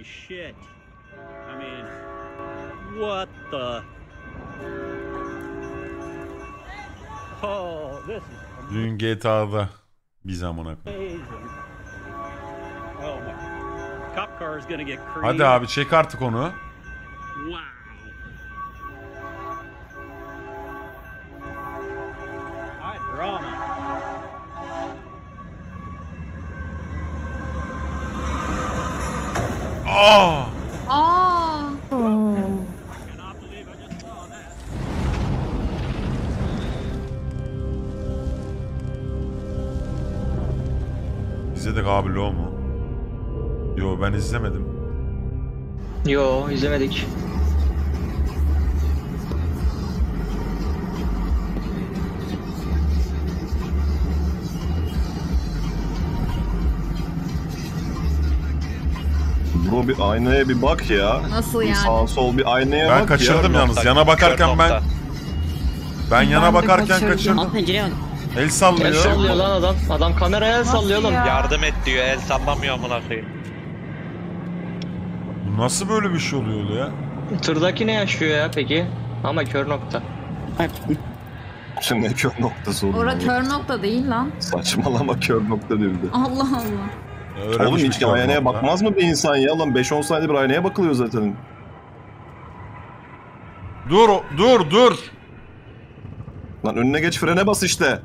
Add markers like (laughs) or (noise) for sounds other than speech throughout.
Holy shit. I mean, what the? Oh, this is Dün GTA'da bir zamana koyayım. amazing. Oh my. Cop car is gonna get creamed. Hadi abi çek artık onu. Wow. İzledik abi lo mu? Yo ben izlemedim. Yo izlemedik. Bro bir aynaya bir bak ya. Nasıl yani? sağ sol bir aynaya Ben bak kaçırdım ya. yalnız. Yana bakarken ben ben yana bakarken kaçırdım. kaçırdım. pencereye bak. El El sallıyor. sallıyor lan adam. Adam kameraya el sallıyor oğlum. ya? Yardım et diyor el sallamıyor amına koyayım. Bu Nasıl böyle bir şey oluyor ya? Tırdaki ne yaşıyor ya peki? Ama kör nokta. Şimdi ne kör noktası oğlum. Ora ya. kör nokta değil lan. Saçmalama kör nokta diyor bir de. Allah Allah. Oğlum Öğrenmiş hiç kör aynaya nokta. bakmaz mı bir insan ya? Lan 5-10 saniyede bir aynaya bakılıyor zaten. Dur dur dur. Lan önüne geç frene bas işte.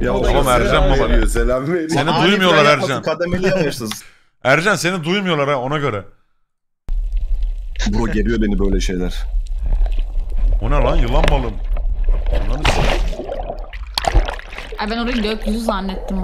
Ya Oğlum Ercan baba. veriyor, selam veriyor. Seni Ani duymuyorlar Ercan. yapması Kademeli yavaşsız. Ercan seni duymuyorlar ha ona göre. Bro geliyor beni böyle şeyler. O ne lan yılan balım. Ay ben orayı gökyüzü zannettim.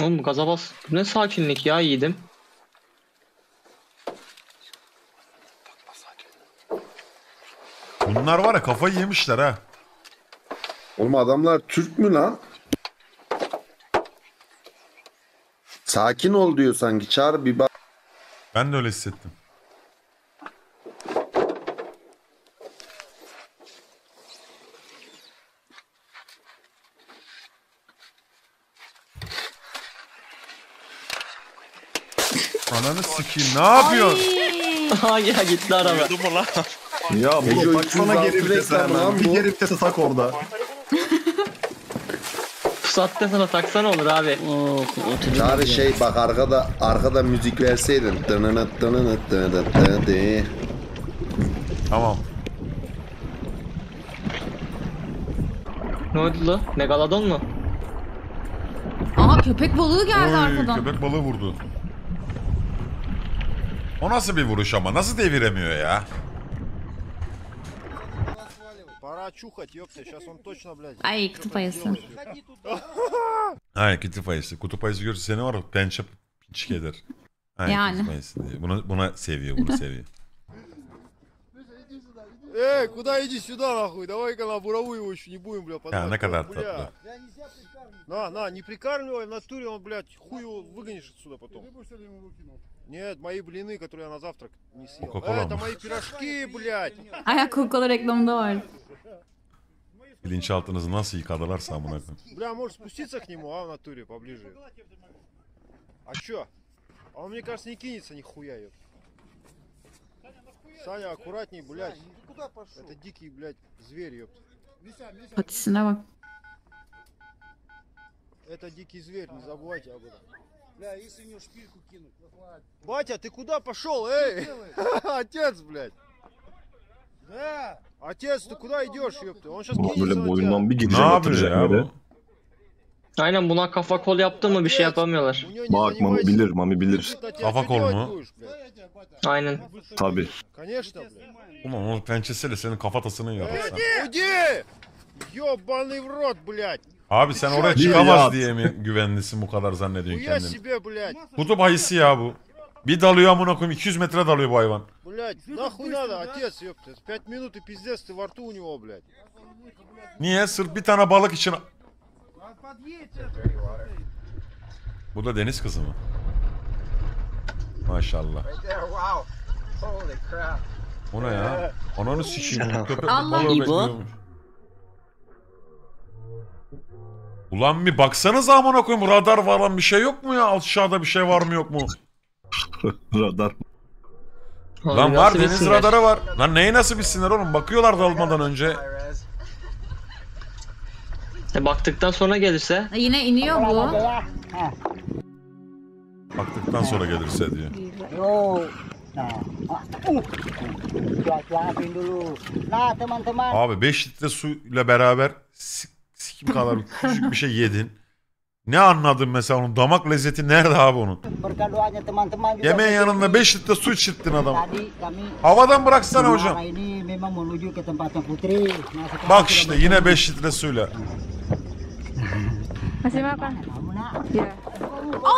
Oğlum gaza bas. Ne sakinlik ya yiğidim. Bunlar var ya kafayı yemişler ha. Oğlum adamlar Türk mü lan? Sakin ol diyor sanki. Çağır bir bak. Ben de öyle hissettim. Ananı sikeyim ne yapıyorsun? Ha ya gitti araba. Uyudu mu lan? Ya bro taksana 306 geri vitese lan hemen. Bir bu. geri vitese tak orada. Pusat sana taksana olur abi. o oturuyor. Çağrı şey bak arkada arkada müzik verseydin. Dınınıt dınınıt dınınıt dınınıt. Tamam. Ne oldu la? Megalodon mu? Aha köpek balığı geldi Oy, arkadan. köpek balığı vurdu. O nasıl bir vuruş ama? Nasıl deviremiyor ya? Пора чухать, ёпта, сейчас он точно, блядь. Ay kutup ayısı. Hayır kutup ayısı. Kutup ayısı görürse seni var pençe pinçik eder. Hayır, Yani. kutup ayısı diye. Buna, buna seviyor, bunu seviyor. Эй, куда иди сюда, нахуй, давай-ка на буровую его еще не будем, бля, Ya поднять, ne kadar бля. На, на, не прикармливай, в натуре он, блядь, хуй его выгонишь отсюда потом. Нет, мои блины, которые я на завтрак не съел. Кока-кола Э, это мои пирожки, блядь. Ayak kokalı reklamında var. Bilinçaltınızı nasıl yıkadılarsa amına koyayım. Бля, может спуститься к нему, а, в натуре, поближе. А чё? А он, мне кажется, не кинется нихуя, ёпта. Саня, аккуратней, блядь. Это дикий, блядь, зверь, ёпта. Patisine bak. Это дикий зверь, не забывайте об этом. Батя, ты куда пошел, эй? (laughs) Отец, блядь. Да. Отец, ты куда идешь, ёпта? Он сейчас Ulan кинется böyle на тебя. boyundan bir Ne gideceğim yapıyor atacak ya yere. bu? Aynen buna kafa kol yaptı mı bir şey yapamıyorlar. У неё не Bak Mami занимайся. bilir, Mami bilir. Бежит на тебя, Kafa что kol делать mu? будешь, блядь? Aynen. Tabi. Конечно, блядь. Ulan onun pençesiyle senin kafatasını yarırsa. Уйди! Ёбаный в рот, блядь! Abi sen oraya Bir çıkamaz yat. diye mi güvenlisin bu kadar zannediyorsun Хуя kendini? себе, блядь! Kutup ayısı ya bu. Bir dalıyor amına koyayım 200 metre dalıyor bu hayvan. Блядь, нахуй надо, отец, ёпта. Пять минут и пиздец, ты во рту у него, блядь. Niye? Sırf bir tane balık için... Bu da deniz kızı mı? Maşallah. O ne ya? Ananı sikeyim. bu Köpek Allah balığı İbo. bekliyormuş. Ulan bir baksanıza amına koyayım radar var lan bir şey yok mu ya? Aşağıda bir şey var mı yok mu? Radar. Lan var deniz radarı var. Lan neyi nasıl bilsinler oğlum? Bakıyorlar dalmadan önce. E, baktıktan sonra gelirse. Yine iniyor bu. Baktıktan sonra gelirse diyor. Uh. Abi 5 litre suyla beraber sik, sikim kadar küçük bir şey yedin. Ne anladın mesela onun damak lezzeti nerede abi onun? Yemeğin yanında 5 litre su içirttin adam. Havadan bıraksana hocam. Bak işte yine 5 litre suyla.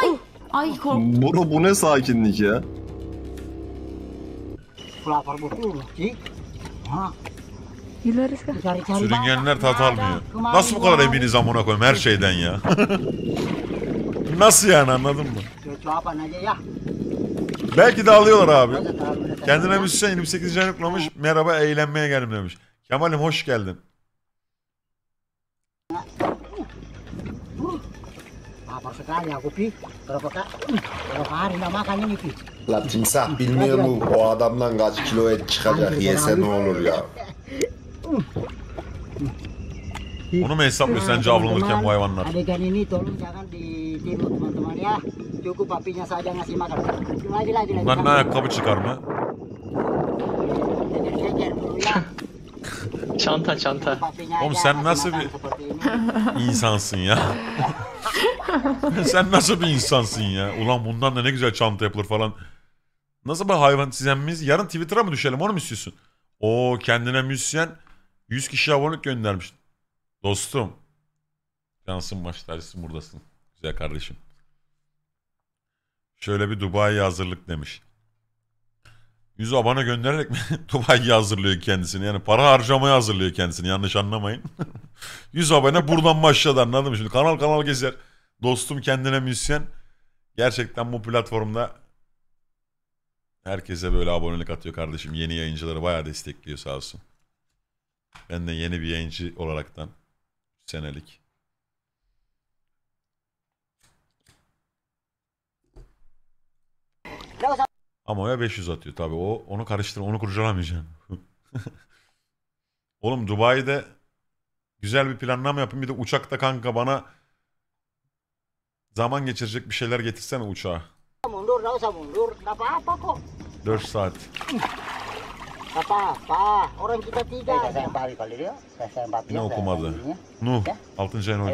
Ay! Ay korktum. Bro bu ne sakinlik ya? Ha. Cari-cari Sürüngenler tat almıyor. Nasıl bu kadar eminiz amına koyayım her şeyden ya? (laughs) Nasıl yani anladın mı? Belki de alıyorlar abi. Kendine müzisyen 28 can yoklamış. Merhaba eğlenmeye geldim demiş. Kemal'im hoş geldin. La timsah bilmiyor mu o adamdan kaç kilo et çıkacak yese ne olur ya. Onu mu hesaplıyor sence avlanırken bu hayvanlar? Adegan ini tolong jangan ditiru teman-teman ya. Cukup papinya saja ngasih makan. Lagi lagi lagi. Bundan ne ayakkabı çıkar mı? Çanta çanta. Oğlum sen nasıl bir-. (laughs) İnsansın ya. (laughs) Sen nasıl bir insansın ya? Ulan bundan da ne güzel çanta yapılır falan. Nasıl bir hayvan çizenmiyiz? Yarın Twitter'a mı düşelim onu mu istiyorsun? O kendine müzisyen 100 kişi abonelik göndermiş. Dostum. Cansın başlarısın buradasın. Güzel kardeşim. Şöyle bir Dubai'ye hazırlık demiş. 100 abone göndererek mi (laughs) Dubai'ye hazırlıyor kendisini? Yani para harcamaya hazırlıyor kendisini yanlış anlamayın. (laughs) 100 abone buradan başladı anladın mı? Şimdi kanal kanal gezer. Dostum kendine müzisyen. Gerçekten bu platformda herkese böyle abonelik atıyor kardeşim. Yeni yayıncıları bayağı destekliyor sağ olsun. Ben de yeni bir yayıncı olaraktan senelik. Ama ya 500 atıyor tabii. O onu karıştır, onu kurcalamayacaksın. (laughs) Oğlum Dubai'de güzel bir planlama yapın. Bir de uçakta kanka bana zaman geçirecek bir şeyler getirsene uçağa. Mundur, nggak usah mundur. Nggak apa-apa kok. 4 saat. Nggak apa-apa. Orang kita tiga. Saya empat kali dia. Saya empat Yine okumadı. Nuh. 6. ayın hoş.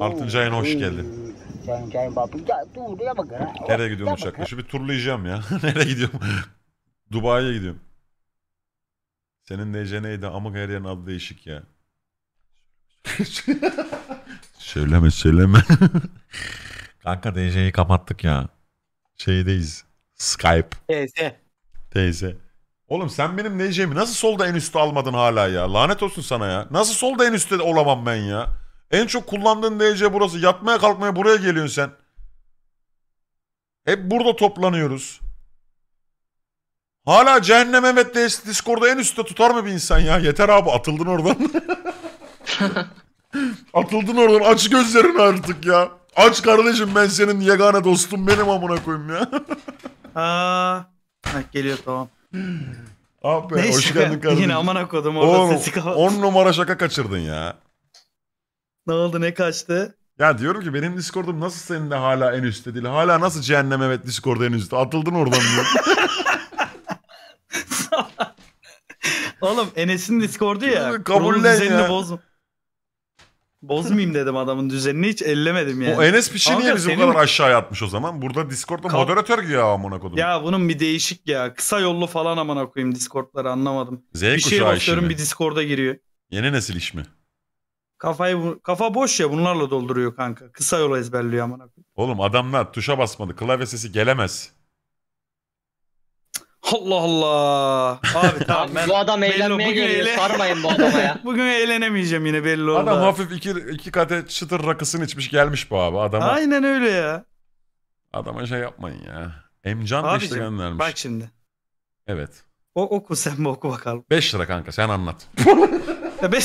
Altıncı ayına hoş geldin. Oh, Nereye gidiyorum uçakla? Şu bir turlayacağım ya. (laughs) Nereye gidiyorum? Dubai'ye gidiyorum. Senin DC neydi? Amık her yerin adı değişik ya. (laughs) söyleme söyleme. (laughs) Kanka DC'yi kapattık ya. Şeydeyiz. Skype. Teyze. Teyze. Oğlum sen benim DC'mi nasıl solda en üstte almadın hala ya? Lanet olsun sana ya. Nasıl solda en üstte olamam ben ya? En çok kullandığın DC burası. Yatmaya kalkmaya buraya geliyorsun sen. Hep burada toplanıyoruz. Hala Cehennem Evet DS Discord'da en üstte tutar mı bir insan ya? Yeter abi atıldın oradan. (laughs) atıldın oradan. Aç gözlerini artık ya. Aç kardeşim ben senin yegane dostum benim amına koyayım ya. (laughs) Aa. Ha, geliyor tamam. Ah be Neyse. hoş geldin (laughs) kardeşim. Yine amına kodum orada Oğlum sesi kapat. 10 numara şaka kaçırdın ya. Ne oldu ne kaçtı? Ya diyorum ki benim Discord'um nasıl senin de hala en üstte değil? Hala nasıl cehennem evet Discord'da en üstte? Atıldın oradan diyor. (laughs) (laughs) Oğlum Enes'in Discord'u ya. Kabullen ya. Bozma. Bozmayayım dedim adamın düzenini hiç ellemedim yani. o Enes Piçi niye Kanka bizi bu senin- kadar aşağıya atmış o zaman? Burada Discord'da Kal- moderatör ya amına kodum. Ya bunun bir değişik ya. Kısa yollu falan amına koyayım Discord'ları anlamadım. Z bir şeye kuşağı işi basıyorum mi? bir Discord'a giriyor. Yeni nesil iş mi? Kafayı bu- kafa boş ya bunlarla dolduruyor kanka. Kısa yolu ezberliyor amına koyayım. Oğlum adamlar tuşa basmadı. Klavye sesi gelemez. Allah Allah. Abi tamam ben bu adam belli- eğlenmeye bugün geliyor. eğlen- Sarmayın bu adama ya. (laughs) bugün eğlenemeyeceğim yine belli oldu. Adam hafif iki, iki kate çıtır rakısını içmiş gelmiş bu abi. Adama, Aynen öyle ya. adama şey yapmayın ya. Emcan işte Abicim göndermiş. bak şimdi. Evet. O oku sen bir oku bakalım. 5 lira kanka sen anlat. (laughs) Ya (laughs)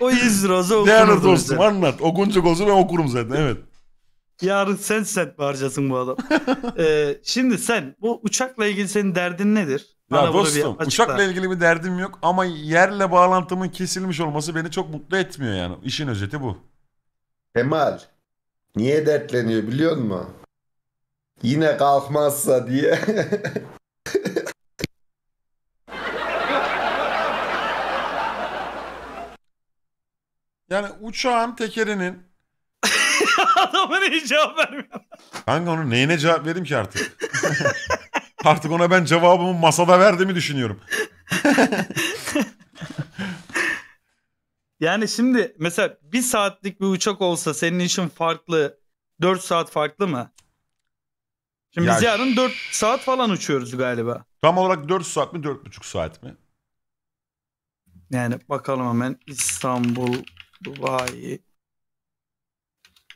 o 100 lira olsa okunurdu Değerli dostum bize. anlat. Okunacak olsa ben okurum zaten evet. Yarın sen sen harcasın bu adam. (laughs) Ee, şimdi sen bu uçakla ilgili senin derdin nedir? Ya Bana bunu bir dostum uçakla ilgili bir derdim yok ama yerle bağlantımın kesilmiş olması beni çok mutlu etmiyor yani. İşin özeti bu. Kemal. Niye dertleniyor biliyor musun? Yine kalkmazsa diye. (laughs) Yani uçağın tekerinin Adama hiç cevap vermiyor. kanka onun neyine cevap vereyim ki artık? (laughs) artık ona ben cevabımı masada verdiğimi düşünüyorum. (laughs) Yani şimdi mesela bir saatlik bir uçak olsa senin için farklı 4 saat farklı mı? Şimdi Ya biz yarın 4 saat falan uçuyoruz galiba. Tam olarak 4 saat mi 4,5 saat mi? Yani bakalım hemen İstanbul, Dubai,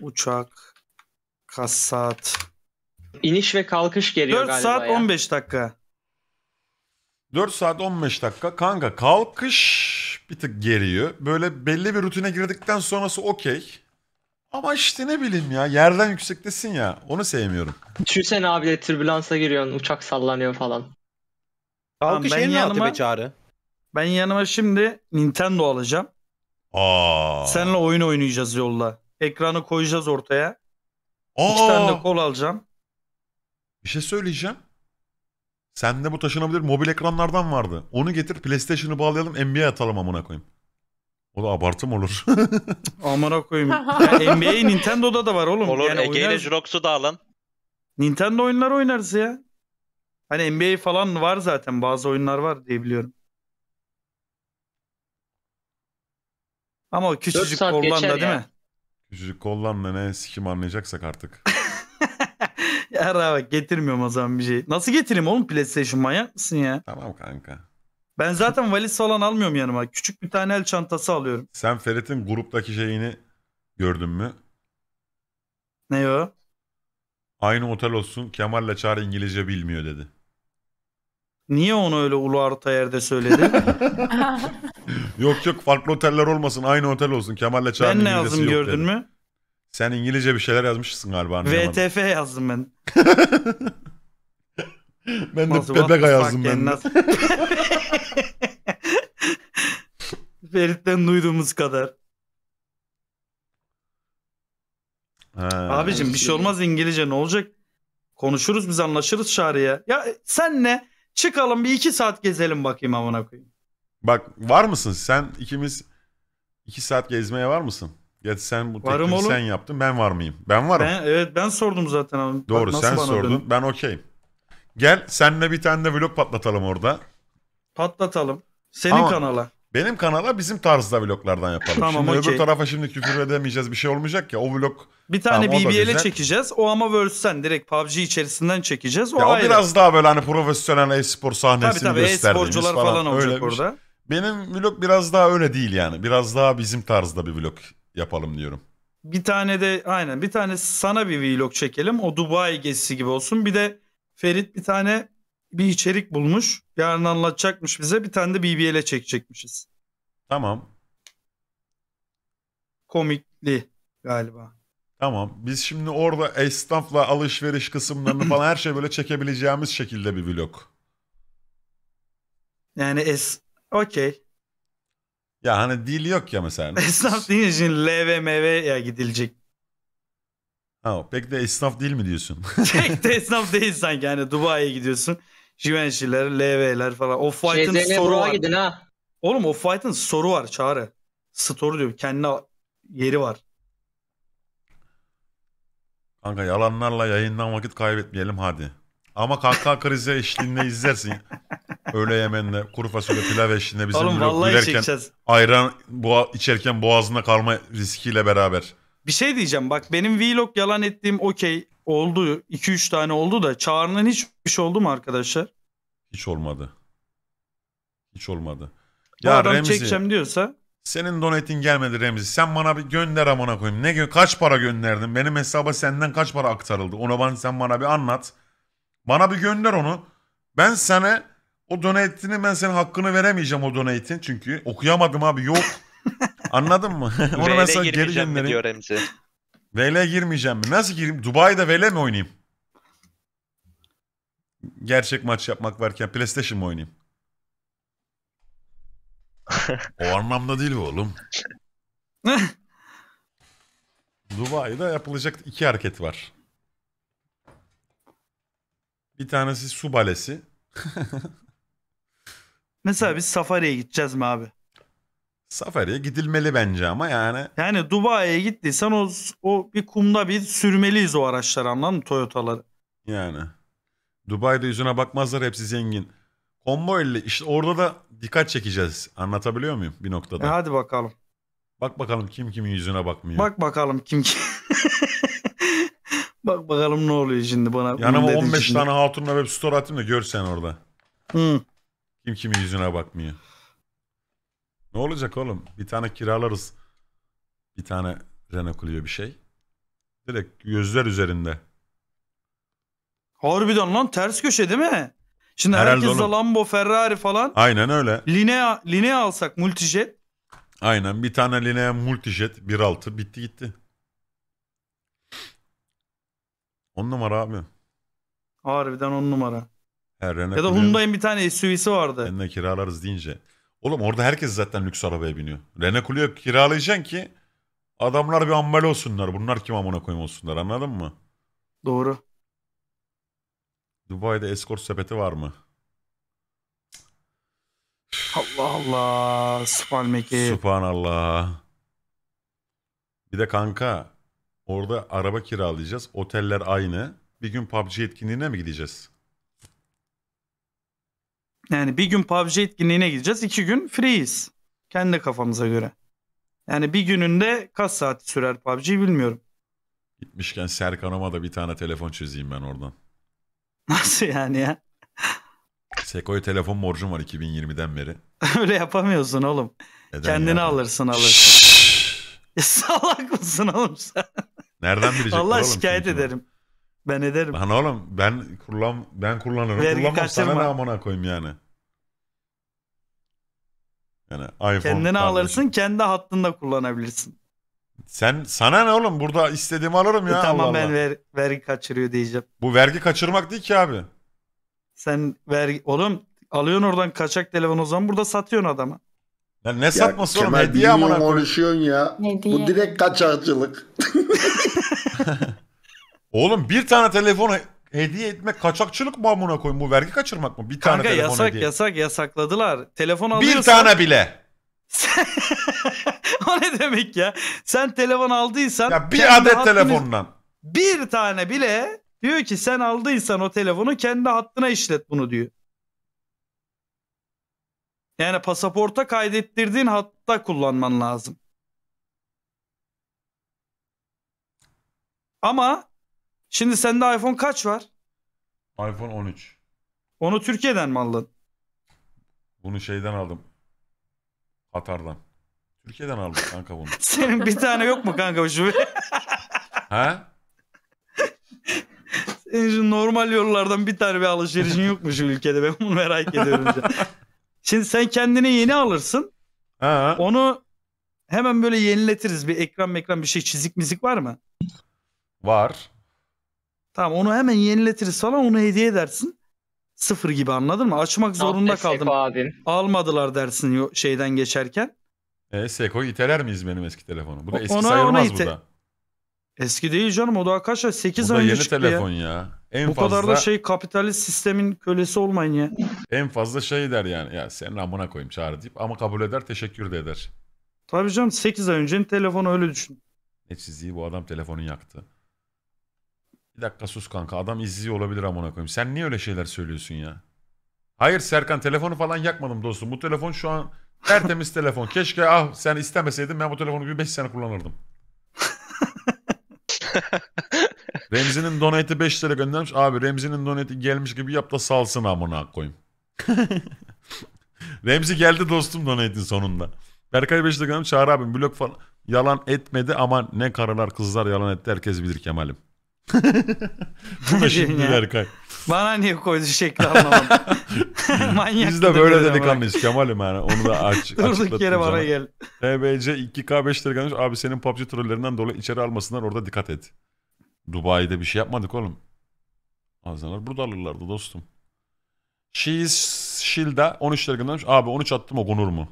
uçak, kaç saat? İniş ve kalkış geliyor 4 galiba saat ya. 15 dakika. 4 saat 15 dakika. Kanka kalkış bir tık geriyor. Böyle belli bir rutine girdikten sonrası okey. Ama işte ne bileyim ya yerden yüksektesin ya onu sevmiyorum. Düşünsene abi de türbülansa giriyorsun. Uçak sallanıyor falan. Tamam, Kalkış ben en rahatı yanıma- be Çağrı. Ben yanıma şimdi Nintendo alacağım. Aa. Seninle oyun oynayacağız yolda. Ekranı koyacağız ortaya. Aa. İki tane de kol alacağım. Bir şey söyleyeceğim. Sende bu taşınabilir mobil ekranlardan vardı. Onu getir PlayStation'ı bağlayalım NBA atalım amına koyayım. O da abartı mı olur? (laughs) Amına koyayım. (laughs) Ya NBA Nintendo'da da var oğlum. Olur Yani Ege ile. Jurox'u da alın. Nintendo oyunları oynarız ya. Hani NBA falan var zaten. Bazı oyunlar var diye biliyorum. Ama o küçücük geçer da değil ya. mi? Küçücük kollan da ne sikim anlayacaksak artık. (laughs) Ya bak getirmiyorum o zaman bir şey. Nasıl getireyim oğlum PlayStation manyak mısın ya? tamam kanka. Ben zaten valiz falan almıyorum yanıma. Küçük bir tane el çantası alıyorum. Sen Ferit'in gruptaki şeyini gördün mü? Ne o? Aynı otel olsun Kemal'le Çağrı İngilizce bilmiyor dedi. Niye onu öyle ulu orta yerde söyledi? (laughs) Yok yok farklı oteller olmasın aynı otel olsun Kemal'le Çağrı ben ne İngilizcesi yazdım yok gördün dedi. mü? Sen İngilizce bir şeyler yazmışsın galiba anlayamadım. VTF yazdım ben. (laughs) ben de Nasıl, what the yazdım fuck ben yani, de. nasıl- (laughs) Ferit'ten duyduğumuz kadar. Ha. Abicim bir şey olmaz İngilizce ne olacak? Konuşuruz biz anlaşırız çağrıya. Ya e, senle çıkalım bir iki saat gezelim bakayım amına koyayım. Bak var mısın sen ikimiz iki saat gezmeye var mısın? Geç sen bu Varım teklifi oğlum. sen yaptın ben var mıyım? Ben varım. Ben, evet ben sordum zaten abi. Bak Doğru nasıl sen bana sordun döndün. ben okeyim. Gel senle bir tane de vlog patlatalım orada. Patlatalım. Senin Ama- kanala. Benim kanala bizim tarzda vloglardan yapalım. Tamam, şimdi okey. öbür tarafa şimdi küfür edemeyeceğiz bir şey olmayacak ya o vlog. Bir tane Tamam, o da BBL'e güzel. çekeceğiz. O ama Verse'den direkt PUBG içerisinden çekeceğiz. O Ya o ayrı. biraz daha böyle hani profesyonel e-spor sahnesini Tabii gösterdiğimiz e-sporcular falan, olacak öyle bir şey. orada. Benim vlog biraz daha öyle değil yani. Biraz daha bizim tarzda bir vlog yapalım diyorum. Bir tane de aynen bir tane sana bir vlog çekelim. O Dubai gezisi gibi olsun. Bir de Ferit bir tane bir içerik bulmuş. Yarın anlatacakmış bize. Bir tane de BBL'e çekecekmişiz. Tamam. Komikli galiba. Tamam. Biz şimdi orada esnafla alışveriş kısımlarını falan her şey böyle çekebileceğimiz şekilde bir vlog. Yani es okey. Ya hani dil yok ya mesela. (laughs) Esnaf deyince şimdi LVMV ya gidilecek. Ha, pek de esnaf değil mi diyorsun? Tek de esnaf değil sanki. Yani Dubai'ye gidiyorsun. Givenchy'ler, LV'ler falan. O fight'ın CZN soru var. gidin ha. Oğlum o fight'ın soru var çağrı. Story diyor. Kendine yeri var. Kanka yalanlarla yayından vakit kaybetmeyelim hadi. Ama kahkaha krizi eşliğinde izlersin. Öğle yemenle kuru fasulye pilav eşliğinde bizim Oğlum vlog vallahi gülerken çekeceğiz. ayran boğa, içerken boğazında kalma riskiyle beraber. Bir şey diyeceğim bak benim vlog yalan ettiğim okey oldu. 2-3 tane oldu da Çağrı'nın hiçbir şey oldu mu arkadaşlar? Hiç olmadı. Hiç olmadı. Bu Ya adam Remzi çekeceğim diyorsa senin donate'in gelmedi Remzi. Sen bana bir gönder amına koyayım. Ne gö- kaç para gönderdin? Benim hesaba senden kaç para aktarıldı? Onu bana sen bana bir anlat. Bana bir gönder onu. Ben sana o donate'ini ben senin hakkını veremeyeceğim o donate'in çünkü okuyamadım abi yok. (laughs) Anladın mı? (laughs) onu ben VL sana geri göndereyim. diyor Remzi. VL girmeyeceğim mi? Nasıl gireyim? Dubai'de VL mi oynayayım? Gerçek maç yapmak varken PlayStation mı oynayayım? (laughs) o anlamda değil bu oğlum. (laughs) Dubai'de yapılacak iki hareket var. Bir tanesi su balesi. mesela biz safariye gideceğiz mi abi? Safari'ye gidilmeli bence ama yani Yani Dubai'ye gittiysen o, o bir kumda bir sürmeliyiz o araçları anladın mı Toyota'ları? Yani. Dubai'de yüzüne bakmazlar hepsi zengin. Combo ile işte orada da dikkat çekeceğiz. Anlatabiliyor muyum bir E noktada? hadi bakalım. Bak bakalım kim kimin yüzüne bakmıyor. Bak bakalım kim kim. (laughs) Bak bakalım ne oluyor şimdi bana. Yanıma Dedin 15 şimdi. tane hatunla web store atayım da gör sen orada. Hı. Kim kimin yüzüne bakmıyor. Ne olacak oğlum? Bir tane kiralarız. Bir tane Renault Clio bir şey. Direkt gözler üzerinde. Harbiden lan ters köşe değil mi? Şimdi Herhalde herkes de oğlum. Lambo, Ferrari falan. Aynen öyle. Linea, Linea alsak multijet. Aynen bir tane Linea Multijet 1.6 bitti gitti. 10 numara abi. Harbiden on numara. Her Renault Ya da Clio'nun- Hyundai'nin bir tane SUV'si vardı. Seninle kiralarız deyince. Oğlum orada herkes zaten lüks arabaya biniyor. Renault Clio kiralayacaksın ki adamlar bir ambal olsunlar. Bunlar kim amına koyayım olsunlar anladın mı? Doğru. Dubai'de escort sepeti var mı? Allah Allah. Spalmeki. Subhanallah. Bir de kanka orada araba kiralayacağız. Oteller aynı. Bir gün PUBG etkinliğine mi gideceğiz? Yani bir gün PUBG etkinliğine gideceğiz. iki gün freeyiz. Kendi kafamıza göre. Yani bir gününde kaç saat sürer PUBG bilmiyorum. Gitmişken Serkan'ıma da bir tane telefon çözeyim ben oradan. (laughs) Nasıl yani ya? Seko'ya telefon borcum var 2020'den beri. (laughs) Öyle yapamıyorsun oğlum. Neden Kendini ya? alırsın alırsın. (laughs) Salak mısın oğlum sen? Nereden bilecekler Allah oğlum şikayet kim? ederim. Ben ederim. Lan oğlum ben kullan ben kullanırım. Vergi Kullanmam sana kaçırma. ne amına koyayım yani. Yani iPhone Kendini kardeşim. alırsın kendi hattında kullanabilirsin. Sen sana ne oğlum burada istediğimi alırım ya. E tamam Allah ben Allah. ver, vergi kaçırıyor diyeceğim. Bu vergi kaçırmak değil ki abi. Sen vergi... Oğlum alıyorsun oradan kaçak telefon o zaman burada satıyorsun adama. Lan ne Ya satması oğlum Kemal hediye amına bilmiyorum koyayım. konuşuyorsun ya. Hediye. Bu direkt kaçakçılık. (laughs) (laughs) Oğlum bir tane telefonu hediye etmek kaçakçılık mı amına koyayım? Bu vergi kaçırmak mı? Bir tane Kanka telefon yasak hediye. yasak yasakladılar. Telefon Bir alıyorsan... tane bile. (laughs) o ne demek ya? Sen telefon aldıysan... Ya bir adet hattını- telefondan. Bir tane bile diyor ki sen aldıysan o telefonu kendi hattına işlet bunu diyor. Yani pasaporta kaydettirdiğin hatta kullanman lazım. Ama şimdi sende iPhone kaç var? iPhone 13. Onu Türkiye'den mi aldın? Bunu şeyden aldım. Katar'dan. Türkiye'den aldım kanka bunu. (laughs) Senin bir tane yok mu kanka şu? (laughs) ha? Senin şu normal yollardan bir tane bir alışverişin yok mu şu ülkede? Ben bunu merak ediyorum. (laughs) Şimdi sen kendine yeni alırsın. Ha? Onu hemen böyle yeniletiriz. Bir ekran ekran bir şey çizik mizik var mı? Var. Tamam onu hemen yeniletiriz falan onu hediye edersin. Sıfır gibi anladın mı? Açmak zorunda kaldım. Almadılar dersin şeyden geçerken. E Seko'yu iteler miyiz benim eski telefonu? Bu da eski ona- sayılmaz ona bu da. Eski değil canım o daha kaç ay? 8 Bu ay önce yeni çıktı telefon ya. ya. En Bu fazla kadar da şey kapitalist sistemin kölesi olmayın ya. en fazla şey der yani. Ya senin amına koyayım çağrı deyip ama kabul eder teşekkür de eder. Tabii canım 8 ay öncenin telefonu öyle düşün. Ne çizdiği bu adam telefonu yaktı. Bir dakika sus kanka adam izliyor olabilir amına koyayım. Sen niye öyle şeyler söylüyorsun ya? Hayır Serkan telefonu falan yakmadım dostum. Bu telefon şu an tertemiz telefon. Keşke ah sen istemeseydin ben bu telefonu bir 5 sene kullanırdım. (laughs) Remzi'nin donate'i 5 lira göndermiş. Abi Remzi'nin donate'i gelmiş gibi yap da salsın amına koyayım. (laughs) Remzi geldi dostum donate'in sonunda. Berkay 5 lira göndermiş. Çağrı abim blok falan yalan etmedi ama ne karılar kızlar yalan etti herkes bilir Kemal'im. Bu da şimdi? Berkay. Bana niye koydu şekli anlamadım. (laughs) Manyak. Biz de böyle delikanlıyız Kemal'im yani. Onu da aç, (laughs) Durduk yere bana gel. TBC 2K 5 lira gelmiş. Abi senin PUBG trollerinden dolayı içeri almasınlar orada dikkat et. Dubai'de bir şey yapmadık oğlum. Ağzınlar burada alırlardı dostum. She's Shield'a 13 lira göndermiş. Abi 13 attım okunur mu?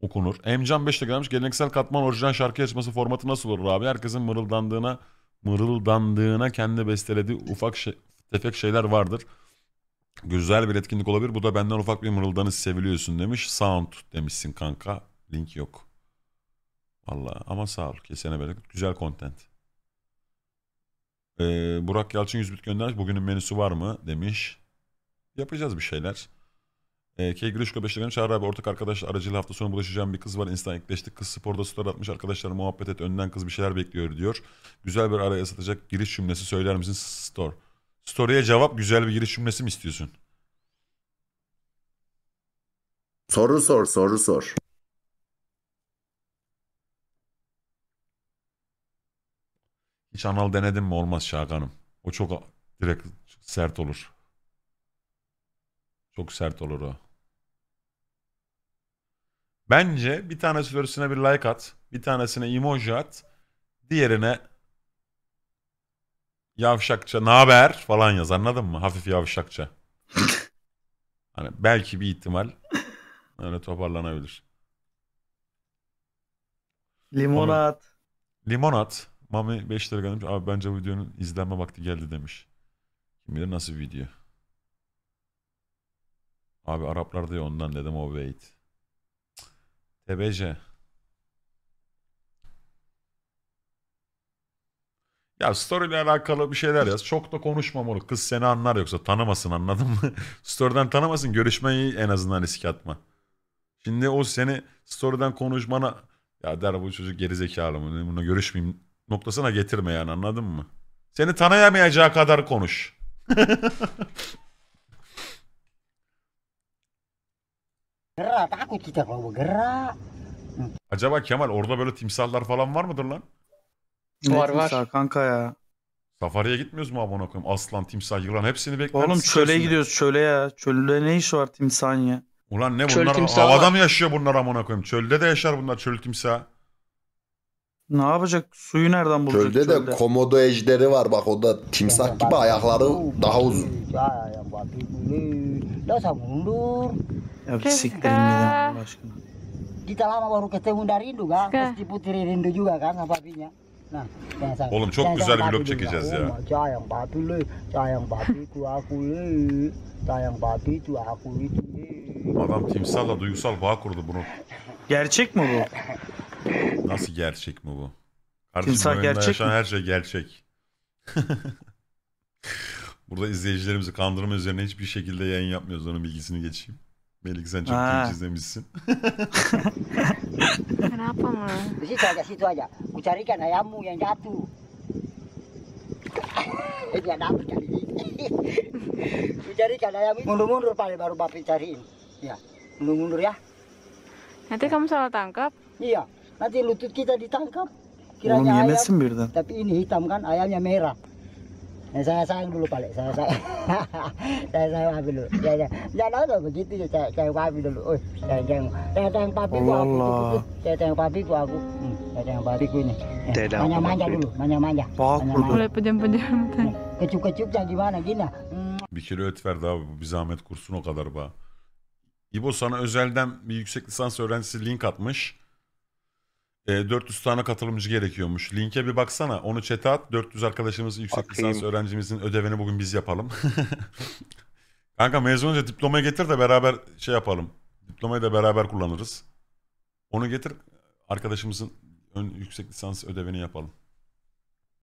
Okunur. Emcan 5 lira göndermiş. Geleneksel katman orijinal şarkı yarışması formatı nasıl olur abi? Herkesin mırıldandığına mırıldandığına kendi bestelediği ufak şey, tefek şeyler vardır. Güzel bir etkinlik olabilir. Bu da benden ufak bir mırıldanış seviliyorsun demiş. Sound demişsin kanka. Link yok. Vallahi ama sağ ol. Kesene bereket. Güzel content. Ee, Burak Yalçın 100 bit göndermiş. Bugünün menüsü var mı? Demiş. Yapacağız bir şeyler. Ee, K. 5 göndermiş. Çağrı abi ortak arkadaş aracılığıyla hafta sonu bulaşacağım bir kız var. Insta ekleştik. Kız sporda story atmış. Arkadaşlar muhabbet et. Önden kız bir şeyler bekliyor diyor. Güzel bir araya satacak giriş cümlesi söyler misin? Store. Story'e cevap güzel bir giriş cümlesi mi istiyorsun? Soru sor soru sor. Hiç anal denedim mi olmaz Şakan'ım. O çok direkt sert olur. Çok sert olur o. Bence bir tane storiesine bir like at. Bir tanesine emoji at. Diğerine yavşakça ne haber falan yaz anladın mı? Hafif yavşakça. (laughs) hani belki bir ihtimal öyle toparlanabilir. Limonat. Limonat. Mami 5 lira göndermiş. Abi bence bu videonun izlenme vakti geldi demiş. Kim bilir nasıl bir video. Abi Araplar diyor ondan dedim o wait. TBC. Ya story ile alakalı bir şeyler yaz. Çok da konuşmamalı. Kız seni anlar yoksa tanımasın anladın mı? (laughs) Story'den tanımasın. Görüşmeyi en azından riske atma. Şimdi o seni story'den konuşmana ya der bu çocuk gerizekalı mı? Bununla görüşmeyeyim noktasına getirme yani anladın mı? Seni tanıyamayacağı kadar konuş. (laughs) Gerak, takut kita kalau bergerak. Acaba Kemal orada böyle timsahlar falan var mıdır lan? Var, Ne var. timsah Kanka ya. Safariye gitmiyoruz mu amına koyayım? Aslan, timsah, yılan hepsini bekleriz. Oğlum çöle gidiyoruz çöle ya. Çölde ne iş var timsahın ya? Ulan ne Çöl bunlar timsahı havada var. mı yaşıyor bunlar amına koyayım? Çölde de yaşar bunlar çöl timsahı. Ne yapacak? Suyu nereden bulacak Çölde de komodo ejderi var bak o da timsah gibi ayakları daha uzun. Ya, babi kulit. Dah usah mundur. Ya siktirin Allah aşkına. Kita lama baru ketemu dari Rindu kan? Juga kan sama babinya. Nah, Oğlum çok güzel sang vlog çekeceğiz ya. Sayang babi le, sayang babi itu aku le, sayang aku itu le. Adam timsahla duygusal bağ kurdu bunu. Gerçek mi bu? Nasıl gerçek mi bu? Kardeşim Timsah gerçek mi? her şey gerçek. (laughs) Burada izleyicilerimizi kandırma üzerine hiçbir şekilde yayın yapmıyoruz. Onun bilgisini geçeyim. Belki sen çok Ha. Twitch izlemişsin. (laughs) Kenapa mah? Di situ aja, situ aja. Ku carikan ayammu yang jatuh. (laughs) Eh, dia dapet kali ini. Ku carikan ayam mundur-mundur paling baru babi cariin. Ya, mundur-mundur ya. Nanti kamu salah tangkap. Iya, nanti lutut kita ditangkap. Oğlum Kiranya ayam, yemesin birden. tapi ini hitam kan, ayamnya merah. Nah, saya sayang dulu Pak, saya sayang. saya sayang papi dulu. Ya, ya. Jangan ada begitu ya, saya sayang papi dulu. Oh, saya sayang, saya sayang papi ku aku. Saya sayang papi ku aku. Hmm, saya sayang papi ku ini. Manja-manja dulu, manja-manja. Mulai pejam-pejam. Nih, Kecup-kecupnya gimana gini? Hmm, Bir kilo öt verdi abi. Bir zahmet kursun o kadar bağ. İbo sana özelden bir yüksek lisans öğrencisi link atmış. E, 400 tane katılımcı gerekiyormuş. Linke bir baksana. Onu chat'e at. 400 arkadaşımız yüksek Bakayım. lisans öğrencimizin ödevini bugün biz yapalım. (laughs) Kanka mezun olunca diplomayı getir de beraber şey yapalım. Diplomayı da beraber kullanırız. Onu getir arkadaşımızın ön yüksek lisans ödevini yapalım.